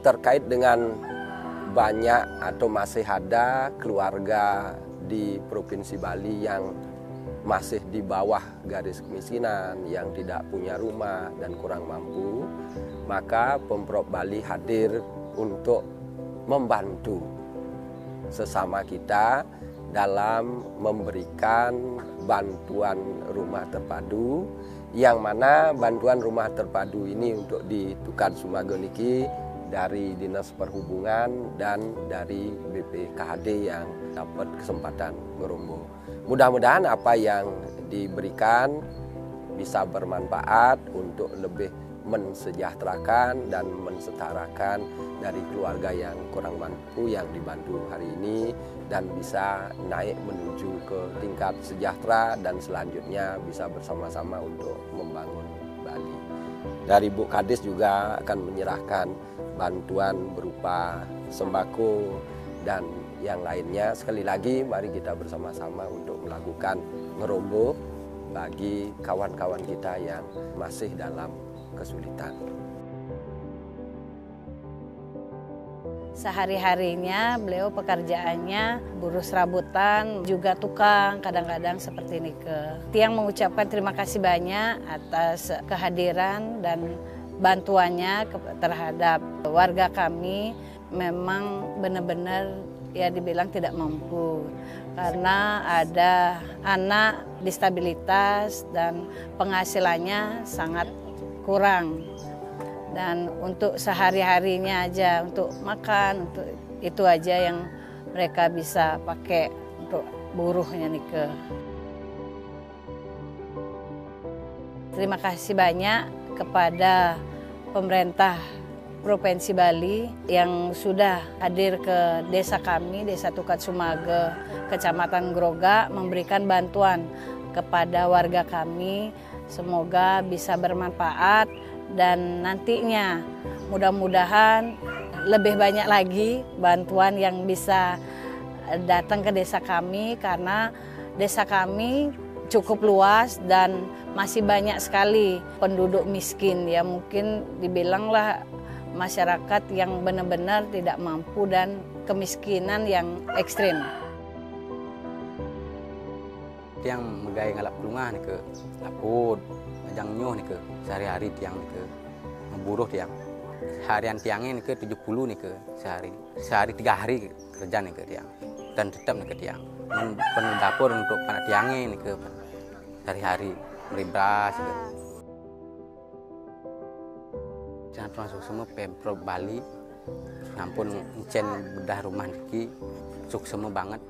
terkait dengan banyak atau masih ada keluarga di Provinsi Bali yang masih di bawah garis kemiskinan, yang tidak punya rumah dan kurang mampu, maka Pemprov Bali hadir untuk membantu sesama kita dalam memberikan bantuan rumah terpadu yang mana bantuan rumah terpadu ini untuk di Tukan Sumagoniki dari Dinas Perhubungan dan dari BPKHD yang dapat kesempatan merumbu. Mudah-mudahan apa yang diberikan bisa bermanfaat untuk lebih mensejahterakan dan mensetarakan dari keluarga yang kurang mampu yang dibantu hari ini dan bisa naik menuju ke tingkat sejahtera dan selanjutnya bisa bersama-sama untuk membangun Bali. Dari Bu Kadis juga akan menyerahkan bantuan berupa sembako dan yang lainnya. Sekali lagi mari kita bersama-sama untuk melakukan ngerombok bagi kawan-kawan kita yang masih dalam kesulitan. Sehari-harinya beliau pekerjaannya buruh serabutan, juga tukang kadang-kadang seperti ini ke. Tiang mengucapkan terima kasih banyak atas kehadiran dan bantuannya terhadap warga kami memang benar-benar ya dibilang tidak mampu karena ada anak disabilitas dan penghasilannya sangat kurang dan untuk sehari-harinya aja untuk makan untuk itu aja yang mereka bisa pakai untuk buruhnya nih ke. Terima kasih banyak kepada pemerintah Provinsi Bali yang sudah hadir ke desa kami, Desa Tukat Sumage, Kecamatan Groga, memberikan bantuan kepada warga kami. Semoga bisa bermanfaat dan nantinya mudah-mudahan lebih banyak lagi bantuan yang bisa datang ke desa kami karena desa kami cukup luas dan masih banyak sekali penduduk miskin. Ya mungkin dibilanglah masyarakat yang benar-benar tidak mampu dan kemiskinan yang ekstrim tiang megai ngalap pelungah ni ke laput majang nyoh ni ke sehari-hari tiang ni ke memburuh tiang. Harian tiangnya ni ke 70 ni ke sehari sehari tiga hari kerja ni ke tiang dan tetap ni ke tiang. Penuh dapur untuk anak tiangnya ni ke sehari-hari meribas ke. Jangan termasuk semua pemprov Bali ngampun encen bedah rumah niki sukses banget